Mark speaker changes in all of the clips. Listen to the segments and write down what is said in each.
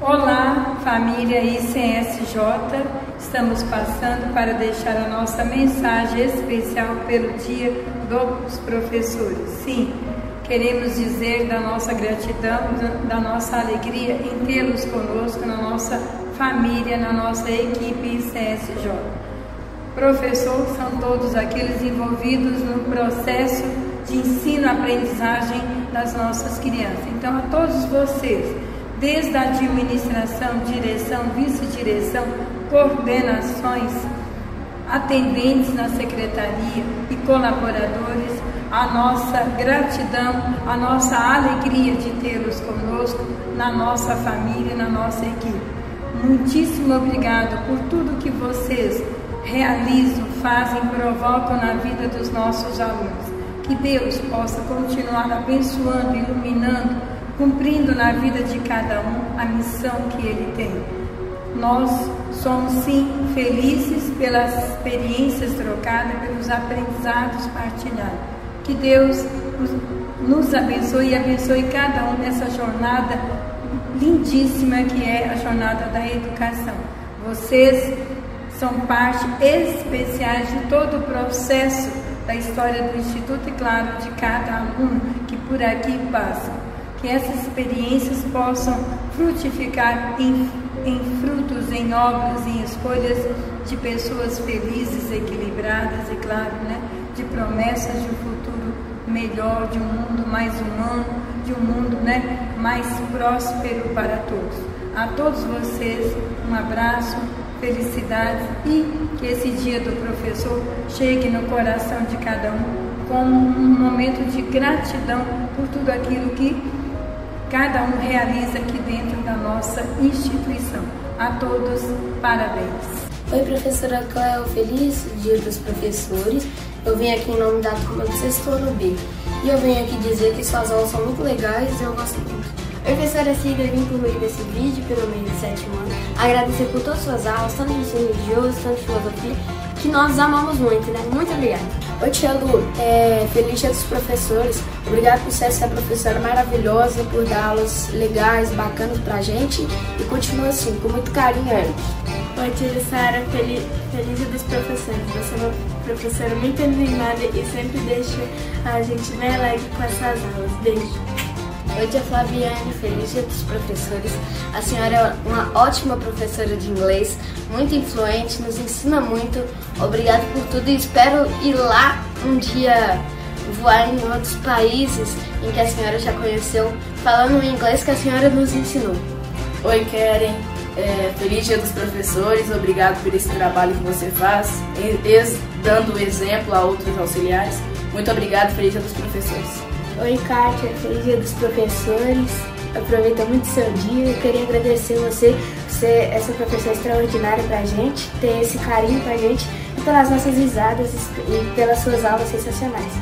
Speaker 1: Olá, família ICSJ. Estamos passando para deixar a nossa mensagem especial pelo Dia dos Professores. Sim, queremos dizer da nossa gratidão, da nossa alegria em tê-los conosco na nossa família, na nossa equipe ICSJ. Professores são todos aqueles envolvidos no processo de ensino-aprendizagem das nossas crianças. Então, a todos vocês, desde a administração, direção, vice-direção, coordenações, atendentes na secretaria e colaboradores, a nossa gratidão, a nossa alegria de tê-los conosco na nossa família, na nossa equipe. Muitíssimo obrigado por tudo que vocês realizam, fazem, provocam na vida dos nossos alunos. Que Deus possa continuar abençoando, iluminando, cumprindo na vida de cada um a missão que Ele tem. Nós somos sim felizes pelas experiências trocadas, pelos aprendizados partilhados. Que Deus nos abençoe e abençoe cada um nessa jornada lindíssima que é a jornada da educação. Vocês são parte especiais de todo o processo da história do Instituto e, claro, de cada aluno que por aqui passa. Que essas experiências possam frutificar em, em frutos, em obras, em escolhas de pessoas felizes, equilibradas e, claro, né, de promessas de um futuro melhor, de um mundo mais humano, de um mundo né, mais próspero para todos. A todos vocês, um abraço, felicidade e que esse dia do professor chegue no coração de cada um como um momento de gratidão por tudo aquilo que cada um realiza aqui dentro da nossa instituição. A todos, parabéns.
Speaker 2: Oi, professora Cléo, feliz dia dos professores. Eu vim aqui em nome da turma do sexto ano B. E eu venho aqui dizer que suas aulas são muito legais e eu gosto muito.
Speaker 3: Professora Cida, vim por meio desse vídeo pelo meio do sétimo ano. Agradecer por todas as suas aulas, tanto de ensino religioso, tanto de filosofia, que nós amamos muito, né? Muito obrigada.
Speaker 4: Oi, tia Lu, é, feliz dia dos professores. Obrigado por ser essa professora maravilhosa, por dar aulas legais, bacanas pra gente e continua assim, com muito carinho, Eric.
Speaker 5: Oi, tia Sara, feliz, feliz dia dos professores. Você é uma professora muito animada e sempre deixa a gente bem alegre com essas aulas. Beijo.
Speaker 6: Oi, tia Flaviane, feliz dia dos professores. A senhora é uma ótima professora de inglês, muito influente, nos ensina muito. Obrigado por tudo e espero ir lá um dia voar em outros países em que a senhora já conheceu, falando o inglês que a senhora nos ensinou.
Speaker 7: Oi, Keren. É, feliz dia dos professores, obrigado por esse trabalho que você faz, dando exemplo a outros auxiliares. Muito obrigado, feliz dia dos professores.
Speaker 8: Oi, Kátia, feliz dia dos professores. Aproveita muito seu dia. Eu queria agradecer você por ser essa professora extraordinária pra gente, ter esse carinho pra gente e pelas nossas risadas e pelas suas aulas sensacionais.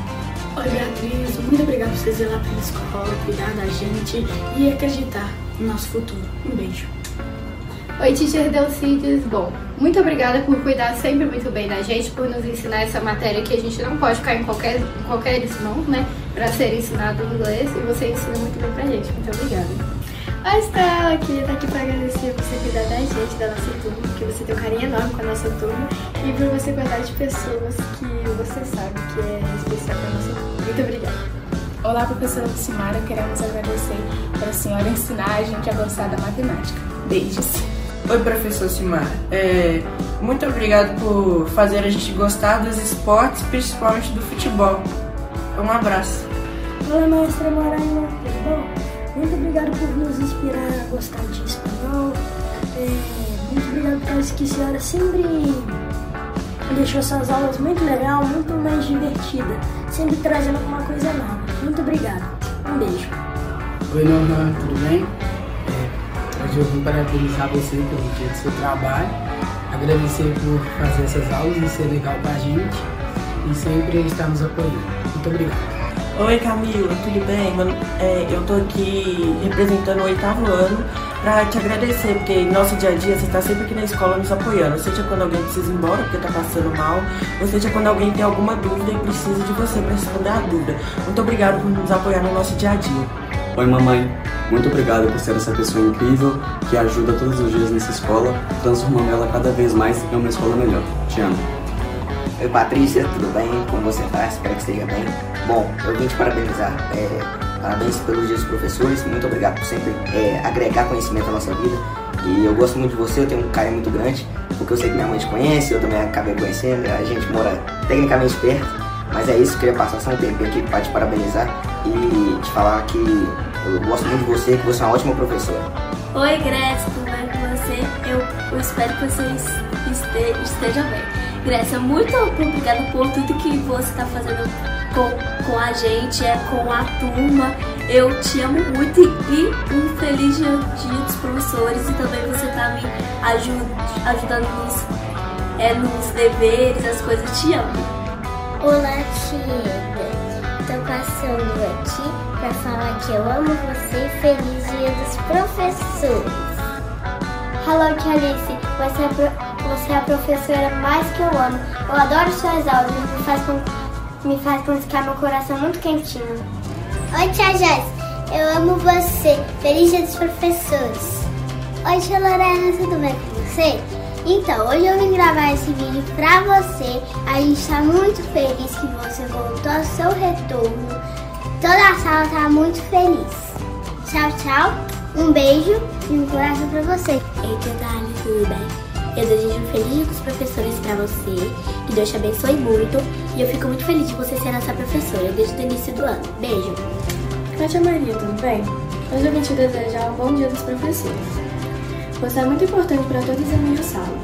Speaker 9: Oi, Beatriz, muito obrigada por vocês ir lá pra escola, cuidar da gente e acreditar no nosso futuro. Um beijo.
Speaker 10: Oi, teacher Delcides. Bom, muito obrigada por cuidar sempre muito bem da gente, por nos ensinar essa matéria que a gente não pode ficar em qualquer, em qualquer mãos, né? Para ser ensinado inglês e você ensina muito bem pra gente. Muito obrigada.
Speaker 5: Oi, Estela, queria estar aqui para agradecer por você cuidar da gente, da nossa turma, porque você tem um carinho enorme com a nossa turma e por você cuidar de pessoas que você sabe que é especial para a nossa turma. Muito obrigada.
Speaker 11: Olá, professora Lucimara, queremos agradecer para a senhora ensinar a gente a gostar da matemática. Beijos.
Speaker 12: Oi, professor Simar. É, muito obrigado por fazer a gente gostar dos esportes, principalmente do futebol. Um abraço.
Speaker 13: Olá, maestra Moraima, tudo bom? Muito obrigado por nos inspirar a gostar de espanhol. É, muito obrigado por causa que a senhora sempre deixou suas aulas muito legal, muito mais divertida, sempre trazendo alguma coisa nova. Muito obrigado. Um beijo.
Speaker 14: Oi, Norma, tudo bem? Hoje eu vim parabenizar você pelo dia do seu trabalho, agradecer por fazer essas aulas e ser legal com a gente e sempre estar nos apoiando. Muito obrigado.
Speaker 15: Oi Camila, tudo bem? É, eu tô aqui representando o oitavo ano
Speaker 16: para te agradecer, porque nosso dia a dia você está sempre aqui na escola nos apoiando, seja quando alguém precisa ir embora porque está passando mal, ou seja quando alguém tem alguma dúvida e precisa de você para responder a dúvida. Muito obrigado por nos apoiar no nosso dia a dia.
Speaker 15: Oi, mamãe. Muito obrigado por ser essa pessoa incrível que ajuda todos os dias nessa escola, transformando ela cada vez mais em uma escola melhor. Te amo.
Speaker 17: Oi, Patrícia, tudo bem? Como você está? Espero que esteja bem. Bom, eu vim te parabenizar. É, Parabéns pelos dias dos professores, muito obrigado por sempre é, agregar conhecimento à nossa vida. E eu gosto muito de você, eu tenho um carinho muito grande, porque eu sei que minha mãe te conhece, eu também acabei conhecendo, a gente mora tecnicamente perto, mas é isso, queria passar só um tempinho aqui para te parabenizar e te falar que eu gosto muito de você, que você é uma ótima professora.
Speaker 18: Oi, Grécia, tudo bem com você? Eu, eu espero que você esteja, esteja bem. Grécia, muito obrigada por tudo que você está fazendo com, com a gente, é com a turma. Eu te amo muito e um feliz dia, dia dos professores e também você tá me ajud, ajudando nos, é, nos deveres, as coisas. Te amo.
Speaker 19: Olá, tia. Tô passando aqui para falar que eu amo você e feliz dia dos professores.
Speaker 20: Hello, tia Alice. Você é, pro, você é a professora mais que eu amo. Eu adoro suas aulas, me faz com me faz ficar meu coração muito quentinho.
Speaker 19: Oi, tia Joyce, eu amo você. Feliz dia dos professores. Oi, tia Lorena, tudo bem com você? Então, hoje eu vim gravar esse vídeo pra você. A gente está muito feliz que você voltou ao seu retorno. Toda a sala tá muito feliz. Tchau, tchau. Um beijo e um coração pra você.
Speaker 21: Ei, Dali, tudo bem? Eu desejo um feliz dia dos professores para você, que Deus te abençoe muito e eu fico muito feliz de você ser nossa professora desde o início do ano. Beijo!
Speaker 22: Oi, tia Maria, tudo bem? Hoje eu vim te desejar um bom dia dos professores. Você é muito importante para todos a minha sala.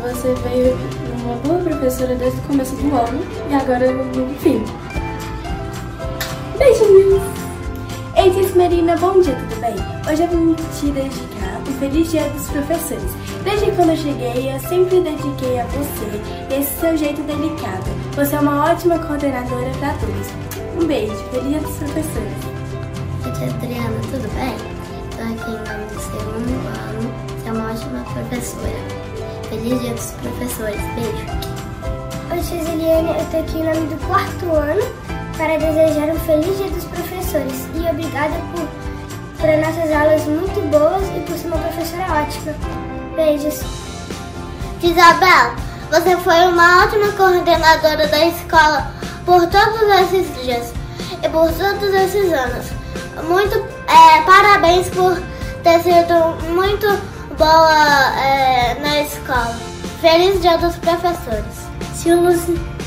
Speaker 22: Você veio uma boa professora desde o começo do ano e agora no fim. Beijinhos!
Speaker 5: Ei, Tia Marina, bom dia, tudo bem? Hoje eu vim te dedicar um feliz dia dos professores. Desde quando eu cheguei, eu sempre dediquei a você esse seu jeito delicado. Você é uma ótima coordenadora para todos. Um beijo, feliz dia dos professores.
Speaker 19: Tia Adriana, tudo bem? Estou aqui em nome do segundo ano. Você é uma ótima professora. Feliz dia dos professores. Beijo.
Speaker 20: Oi, tia Ziliane, eu estou aqui em nome do quarto ano para desejar um feliz dia dos professores. E obrigada por, por nossas aulas muito boas e por ser uma professora ótima. Beijos.
Speaker 19: Isabel, você foi uma ótima coordenadora da escola por todos esses dias e por todos esses anos. Muito é, parabéns por ter sido muito boa é, na escola. Feliz Dia dos Professores.
Speaker 20: Tio,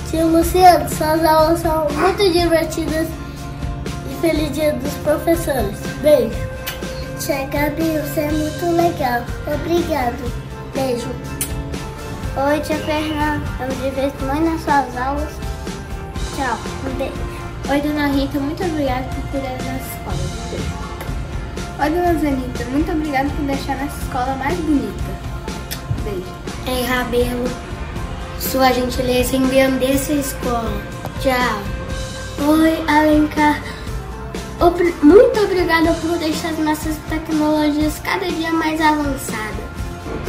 Speaker 20: tio Luciano, suas aulas são muito divertidas e feliz Dia dos Professores. Beijo.
Speaker 19: Tia Gabi, você é muito legal. Obrigado. Beijo.
Speaker 20: Oi, tia Fernanda. Eu me muito nas suas aulas. Tchau. Um beijo.
Speaker 23: Oi, dona Rita. Muito obrigada por cuidar da escola. Beijo.
Speaker 24: Oi, dona Zenita. Muito obrigada por deixar nossa escola mais bonita. Beijo.
Speaker 25: Ei, Rabelo. Sua gentileza engrandeça a escola. Tchau.
Speaker 20: Oi, Alencar. Muito obrigada por deixar as nossas tecnologias cada dia mais avançadas.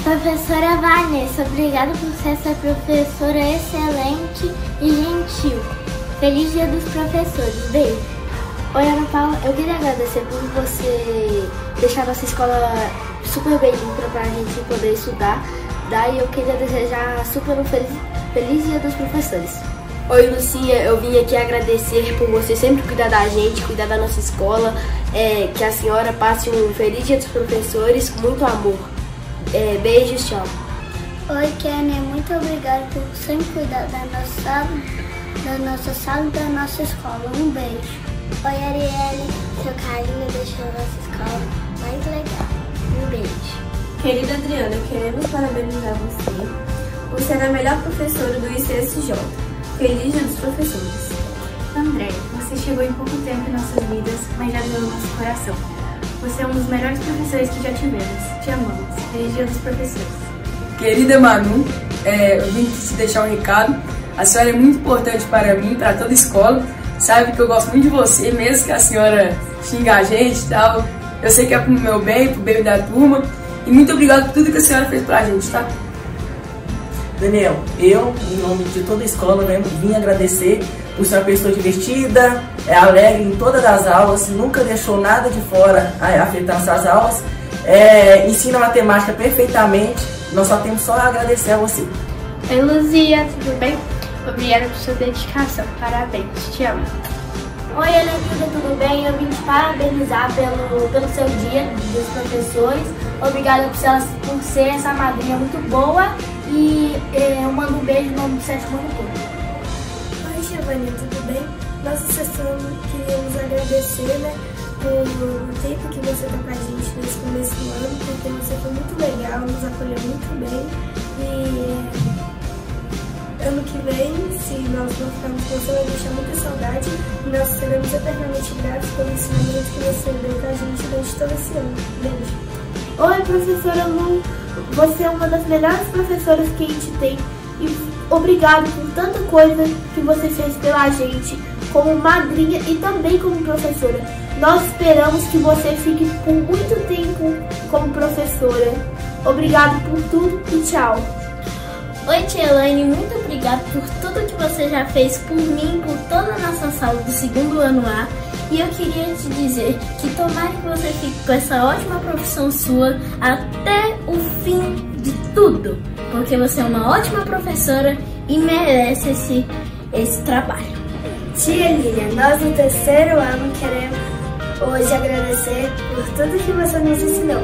Speaker 20: Professora Vanessa, obrigada por ser essa professora excelente e gentil. Feliz Dia dos Professores. Beijo.
Speaker 6: Oi, Ana Paula. Eu queria agradecer por você deixar nossa escola super bem para a gente poder estudar. Daí eu queria desejar super um feliz, feliz Dia dos Professores.
Speaker 26: Oi, Lucinha, eu vim aqui agradecer por você sempre cuidar da gente, cuidar da nossa escola, é, que a senhora passe um feliz dia dos professores com muito amor. É, beijos, tchau.
Speaker 19: Oi, Kenia, muito obrigada por sempre cuidar da nossa sala, da nossa sala e da nossa escola. Um beijo. Oi, Arielle, seu carinho deixou a nossa escola mais legal. Um beijo.
Speaker 27: Querida Adriana, queremos parabenizar você por ser a melhor professora do ICSJ. Feliz Dia dos Professores.
Speaker 7: André, você chegou em pouco tempo em nossas vidas, mas já ganhou nosso coração. Você é um dos melhores professores que já tivemos. Te amamos. Feliz Dia dos Professores.
Speaker 16: Querida Manu, é, eu vim te deixar um recado. A senhora é muito importante para mim, para toda a escola. Sabe que eu gosto muito de você, mesmo que a senhora xinga a gente e tal.
Speaker 28: Eu sei que é pro meu bem, pro bem da turma. E muito obrigado por tudo que a senhora fez pra gente, tá?
Speaker 12: Daniel, eu, em nome de toda a escola, né, vim agradecer por ser uma pessoa divertida, é alegre em todas as aulas, nunca deixou nada de fora a afetar essas aulas, é, ensina matemática perfeitamente, nós só temos só a agradecer a você.
Speaker 29: Oi, Luzia, tudo bem? Obrigada por sua dedicação, parabéns, te amo.
Speaker 30: Oi, Eletrida, tudo bem? Eu vim te parabenizar pelo, pelo seu dia dos professores. Obrigada por, por ser essa madrinha muito boa e eh, eu mando um beijo no nome do sétimo ano todo.
Speaker 31: Oi, Giovanni, tudo bem? Nós, sessão, queríamos agradecer, né, por o tempo que você está com a gente nesse começo do ano, porque você foi muito legal, nos acolheu muito bem e ano que vem, se nós não ficarmos com você, vai deixar muita saudade e nós seremos eternamente gratos pelo ensinamento que você deu pra gente durante todo esse ano. Beijo.
Speaker 30: Oi, professora Lu. Você é uma das melhores professoras que a gente tem e obrigado por tanta coisa que você fez pela gente, como madrinha e também como professora. Nós esperamos que você fique por muito tempo como professora. Obrigado por tudo e tchau.
Speaker 32: Oi, tia Elaine, muito obrigada por tudo que você já fez por mim, por toda a nossa sala do segundo ano A. E eu queria te dizer que tomara que você fique com essa ótima profissão sua até o fim de tudo, porque você é uma ótima professora e merece esse, esse trabalho.
Speaker 31: Tia Lilian, nós no terceiro ano queremos hoje agradecer por tudo que você nos ensinou.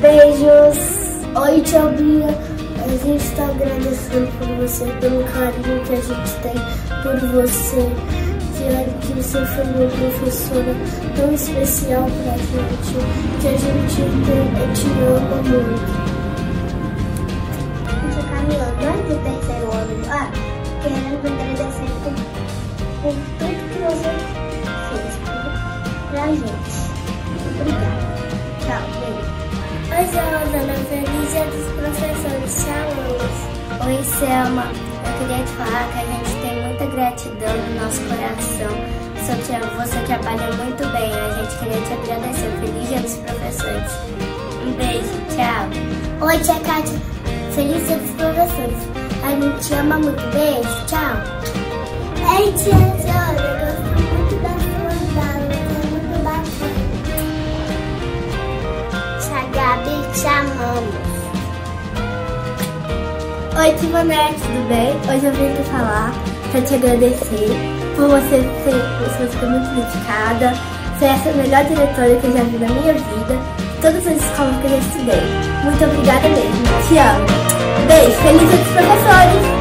Speaker 31: Beijos!
Speaker 19: Oi, tia Bia. A gente está agradecendo por você, pelo carinho que a gente tem por você que você foi uma professora tão especial pra gente, que a gente te, te ama muito. Camila, nós do terceiro ano lá queremos agradecer por, por tudo que você fez pra gente. Obrigada. Tchau, beijo.
Speaker 32: Oi, Rosana, feliz dia dos professores, amamos.
Speaker 33: Oi, Selma, eu queria te falar que a gente muita gratidão no nosso coração. Só te você trabalha muito bem, a gente queria te agradecer. Feliz dia dos professores. Um beijo, tchau.
Speaker 19: Oi, tia Kátia, feliz dia dos professores. A gente te ama muito, beijo, tchau. Ei, tia eu gosto muito da sua aula, é muito bacana. Tia Gabi, te amamos.
Speaker 32: Oi, Timonete, tudo bem? Hoje eu vim aqui falar para te agradecer por você ser uma pessoa muito dedicada, ser essa melhor diretora que eu já vi na minha vida, todas as escolas que eu já estudei. Muito obrigada mesmo, te amo. Beijo, feliz dos professores!